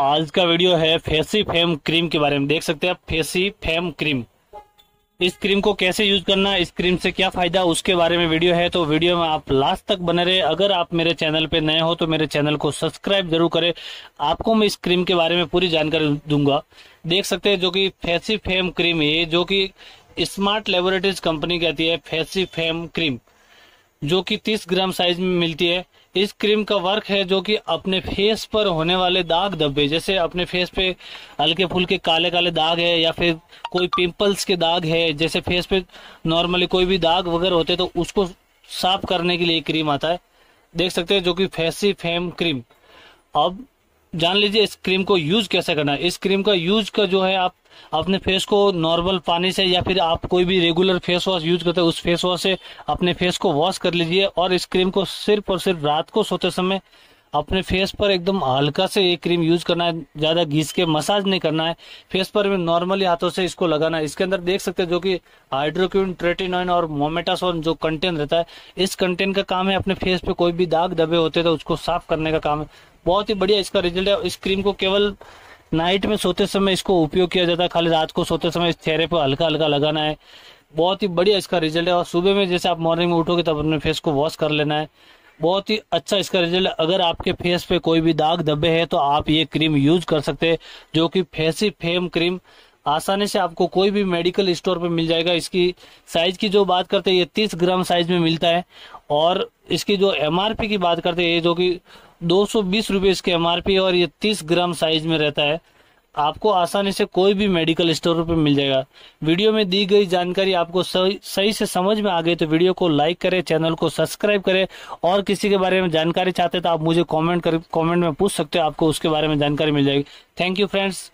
आज का वीडियो है फेसी फेम क्रीम के बारे में। देख सकते हैं आप, फेसी फेम क्रीम। इस क्रीम को कैसे यूज़ करना, इस क्रीम से क्या फ़ायदा, उसके बारे में वीडियो है तो वीडियो में आप लास्ट तक बने रहे। अगर आप मेरे चैनल पे नए हो तो मेरे चैनल को सब्सक्राइब ज़रूर करें। आपको मैं इस क्रीम के बारे में पूरी जानकारी दूँगा। देख सकते हैं जो कि फेसी फेम क्रीम है, जो कि स्मार्ट लेबोरेटरीज कंपनी कहती है, फेसी फेम क्रीम। जो कि 30 ग्राम साइज़ में मिलती है। इस क्रीम का वर्क है जो कि अपने फेस पर होने वाले दाग धब्बे, जैसे अपने फेस पे हल्के फुल्के काले काले दाग है या फिर कोई पिंपल्स के दाग है, जैसे फेस पे नॉर्मली कोई भी दाग वगैरह होते तो उसको साफ़ करने के लिए क्रीम आता है। देख सकते हैं जो कि फैसी फेम क्रीम अब जान लीजिए, इस क्रीम को यूज़ कैसे करना है? इस क्रीम का यूज़ का जो है, आप अपने फेस को नॉर्मल पानी से या फिर आप कोई भी रेगुलर फेस वॉश यूज़ करते हैं, उस फेस वॉश से अपने फेस को वॉश कर लीजिए और इस क्रीम को सिर्फ़ और सिर्फ़ रात को सोते समय अपने फेस पर एकदम हल्का से ये क्रीम यूज़ करना है, ज़्यादा घिस के मसाज नहीं करना है। फेस पर भी नॉर्मली हाथों से इसको लगाना है। इसके अंदर देख सकते हैं जो कि हाइड्रोक्यून ट्रेटिनोइन और मोमेटासोन जो कंटेंट रहता है, इस कंटेंट का काम है अपने फेस पे कोई भी दाग दबे होते तो उसको साफ़ करने का काम है। बहुत ही बढ़िया इसका रिज़ल्ट है। इस क्रीम को केवल नाइट में सोते समय इसको उपयोग किया जाता है। खाली रात को सोते समय इस चेहरे पर हल्का हल्का लगाना है। बहुत ही बढ़िया इसका रिज़ल्ट है। और सुबह में जैसे आप मॉर्निंग में उठोगे तब अपने फेस को वॉश कर लेना है। बहुत ही अच्छा इसका रिज़ल्ट अगर आपके फेस पे कोई भी दाग धब्बे है तो आप ये क्रीम यूज़ कर सकते हैं, जो कि फेसी फेम क्रीम आसानी से आपको कोई भी मेडिकल स्टोर पे मिल जाएगा। इसकी साइज़ की जो बात करते हैं, ये तीस ग्राम साइज़ में मिलता है। और इसकी जो एमआरपी की बात करते हैं, ये जो कि दो सौ बीस रूपए इसके एमआरपी और ये तीस ग्राम साइज़ में रहता है। आपको आसानी से कोई भी मेडिकल स्टोर पर मिल जाएगा। वीडियो में दी गई जानकारी आपको सही से समझ में आ गई तो वीडियो को लाइक करें चैनल को सब्सक्राइब करें। और किसी के बारे में जानकारी चाहते तो आप मुझे कमेंट कर कमेंट में पूछ सकते हो, आपको उसके बारे में जानकारी मिल जाएगी। Thank you friends